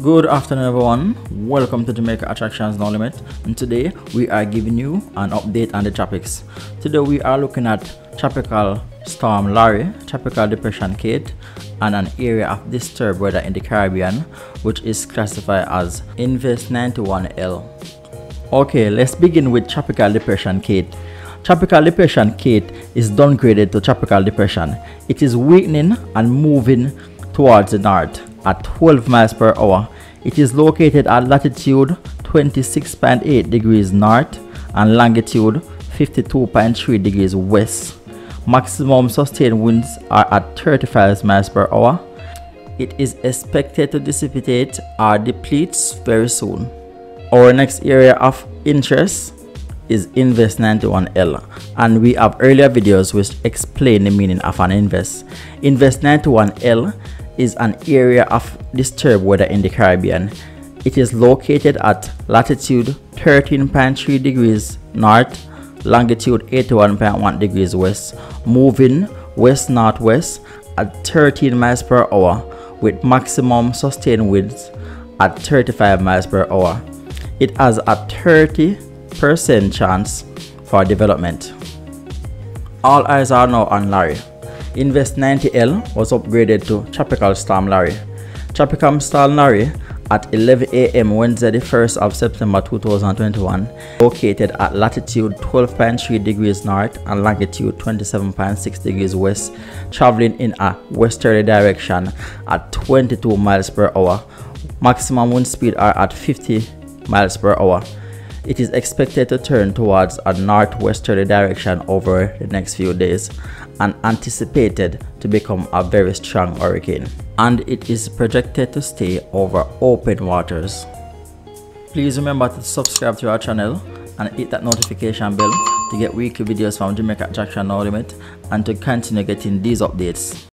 Good afternoon everyone, welcome to Jamaica Attractions No Limit and today we are giving you an update on the tropics. Today we are looking at Tropical Storm Larry, Tropical Depression Kate and an area of disturbed weather in the Caribbean which is classified as Invest 91L. Okay, let's begin with Tropical Depression Kate. Tropical Depression Kate is downgraded to Tropical Depression. It is weakening and moving towards the north at 12 miles per hour. It is located at latitude 26.8 degrees north and longitude 52.3 degrees west. Maximum sustained winds are at 35 miles per hour. It is expected to dissipate or deplete very soon. Our next area of interest is Invest 91L and we have earlier videos which explain the meaning of an invest. Invest 91L is an area of disturbed weather in the Caribbean. It is located at latitude 13.3 degrees north, longitude 81.1 degrees west, moving west northwest at 13 miles per hour with maximum sustained winds at 35 miles per hour. It has a 30% chance for development. All eyes are now on Larry. Invest 90L was upgraded to Tropical Storm Larry. Tropical Storm Larry at 11 a.m. Wednesday the 1st of September 2021 located at latitude 12.3 degrees north and longitude 27.6 degrees west traveling in a westerly direction at 22 miles per hour maximum wind speed are at 50 miles per hour it is expected to turn towards a northwesterly direction over the next few days and anticipated to become a very strong hurricane. And it is projected to stay over open waters. Please remember to subscribe to our channel and hit that notification bell to get weekly videos from Jamaica Attraction No Limit and to continue getting these updates.